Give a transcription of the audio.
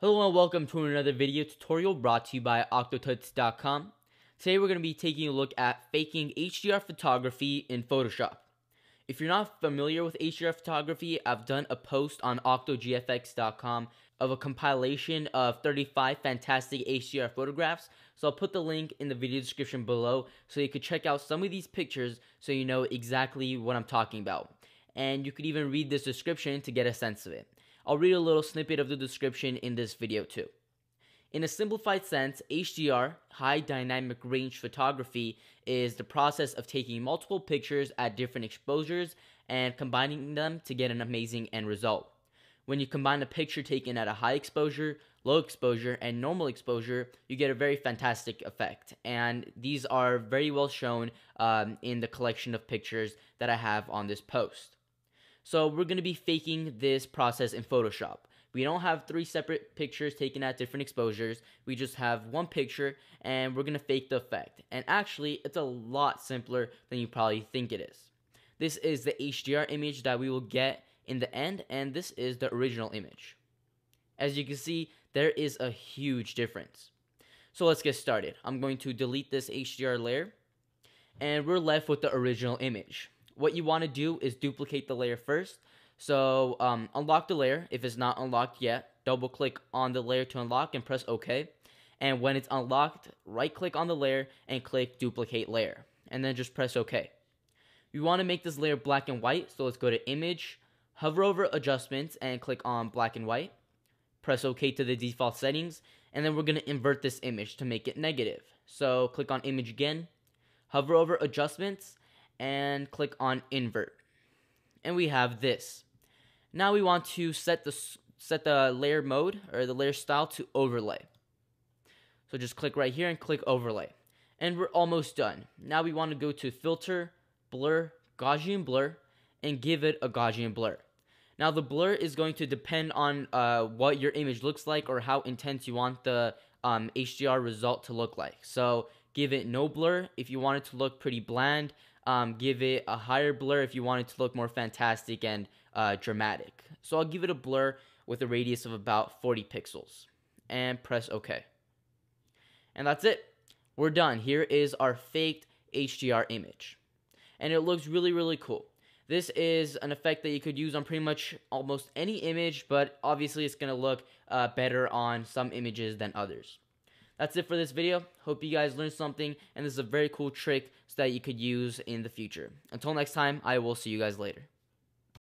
Hello and welcome to another video tutorial brought to you by Octotuts.com. Today we're going to be taking a look at faking HDR photography in Photoshop. If you're not familiar with HDR photography, I've done a post on OctoGFX.com of a compilation of 35 fantastic HDR photographs. So I'll put the link in the video description below so you could check out some of these pictures so you know exactly what I'm talking about. And you could even read this description to get a sense of it. I'll read a little snippet of the description in this video too. In a simplified sense, HDR, high dynamic range photography, is the process of taking multiple pictures at different exposures and combining them to get an amazing end result. When you combine a picture taken at a high exposure, low exposure, and normal exposure, you get a very fantastic effect. And these are very well shown um, in the collection of pictures that I have on this post. So we're going to be faking this process in Photoshop. We don't have three separate pictures taken at different exposures. We just have one picture and we're going to fake the effect. And actually, it's a lot simpler than you probably think it is. This is the HDR image that we will get in the end and this is the original image. As you can see, there is a huge difference. So let's get started. I'm going to delete this HDR layer and we're left with the original image what you want to do is duplicate the layer first. So um, unlock the layer. If it's not unlocked yet, double click on the layer to unlock and press OK. And when it's unlocked, right click on the layer and click duplicate layer. And then just press OK. We want to make this layer black and white. So let's go to image, hover over adjustments and click on black and white. Press OK to the default settings. And then we're going to invert this image to make it negative. So click on image again, hover over adjustments and click on invert. And we have this. Now we want to set the set the layer mode or the layer style to overlay. So just click right here and click overlay. And we're almost done. Now we want to go to filter, blur, Gaussian blur, and give it a Gaussian blur. Now the blur is going to depend on uh, what your image looks like or how intense you want the um, HDR result to look like. So give it no blur if you want it to look pretty bland um, give it a higher blur if you want it to look more fantastic and uh, dramatic. So I'll give it a blur with a radius of about 40 pixels and press OK. And that's it. We're done. Here is our faked HDR image. And it looks really, really cool. This is an effect that you could use on pretty much almost any image, but obviously it's going to look uh, better on some images than others. That's it for this video. Hope you guys learned something, and this is a very cool trick so that you could use in the future. Until next time, I will see you guys later.